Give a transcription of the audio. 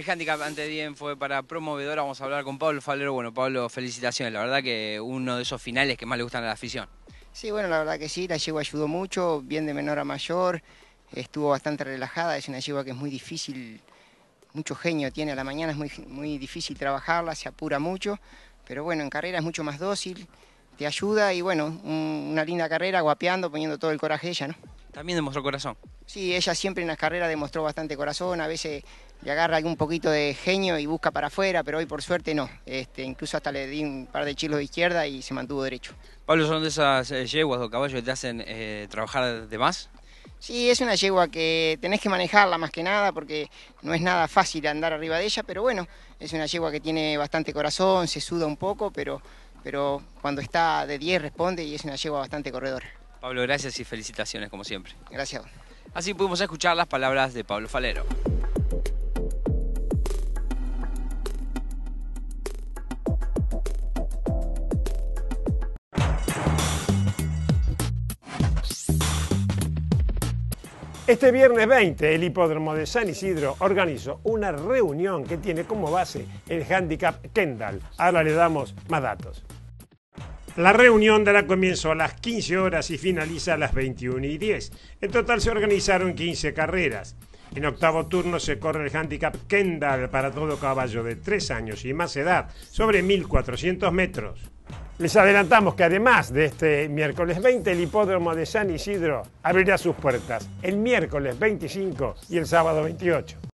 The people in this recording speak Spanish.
El handicap ante Dien fue para promovedora, vamos a hablar con Pablo Falero. Bueno, Pablo, felicitaciones, la verdad que uno de esos finales que más le gustan a la afición. Sí, bueno, la verdad que sí, la yegua ayudó mucho, bien de menor a mayor, estuvo bastante relajada, es una yegua que es muy difícil, mucho genio tiene a la mañana, es muy, muy difícil trabajarla, se apura mucho, pero bueno, en carrera es mucho más dócil, te ayuda y bueno, una linda carrera, guapeando, poniendo todo el coraje ella, ¿no? También demostró corazón. Sí, ella siempre en las carreras demostró bastante corazón, a veces le agarra algún poquito de genio y busca para afuera, pero hoy por suerte no. Este, incluso hasta le di un par de chilos de izquierda y se mantuvo derecho. Pablo, ¿son de esas eh, yeguas o caballos que te hacen eh, trabajar de más? Sí, es una yegua que tenés que manejarla más que nada porque no es nada fácil andar arriba de ella, pero bueno, es una yegua que tiene bastante corazón, se suda un poco, pero, pero cuando está de 10 responde y es una yegua bastante corredora. Pablo, gracias y felicitaciones como siempre. Gracias. Así pudimos escuchar las palabras de Pablo Falero. Este viernes 20, el hipódromo de San Isidro organizó una reunión que tiene como base el handicap Kendall. Ahora le damos más datos. La reunión dará comienzo a las 15 horas y finaliza a las 21 y 10. En total se organizaron 15 carreras. En octavo turno se corre el handicap Kendall para todo caballo de 3 años y más edad, sobre 1400 metros. Les adelantamos que además de este miércoles 20, el hipódromo de San Isidro abrirá sus puertas el miércoles 25 y el sábado 28.